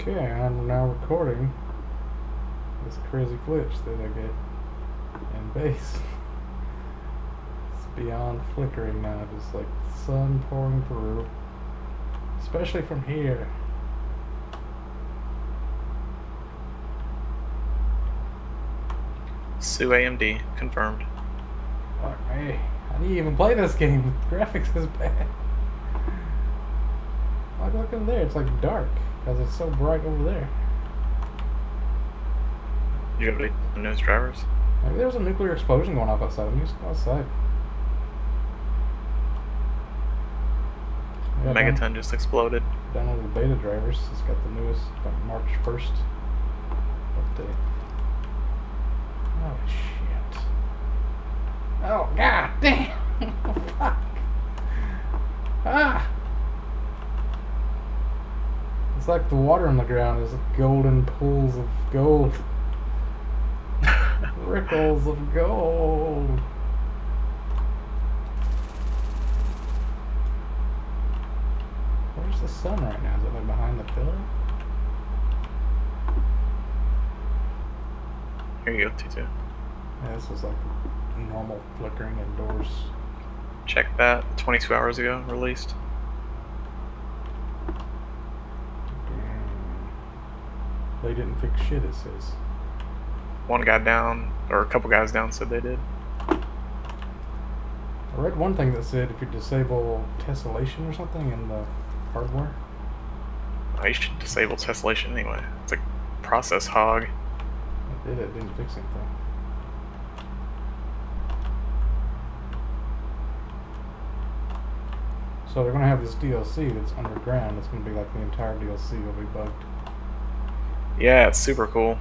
Okay, I'm now recording this crazy glitch that I get in base. It's beyond flickering now, just like sun pouring through. Especially from here. Sue AMD confirmed. Fuck me. How do you even play this game with graphics is bad? Like, look in there, it's like dark because it's so bright over there. You got any news drivers? Maybe there's a nuclear explosion going off outside. Let me just go outside. Yeah, down- Megaton just exploded. Downloaded the beta drivers. It's got the newest like March 1st update. Oh shit. Oh god damn. It's like the water on the ground is golden pools of gold. Ripples of gold. Where's the sun right now? Is it like behind the pillar? Here you go, T2. Yeah, this is like normal flickering indoors. Check that. 22 hours ago released. They didn't fix shit, it says. One guy down, or a couple guys down said they did. I read one thing that said if you disable tessellation or something in the hardware, Oh, you should disable tessellation anyway. It's a process hog. it did it, didn't fix anything. So they're gonna have this DLC that's underground. It's gonna be like the entire DLC will be bugged. Yeah, it's super cool.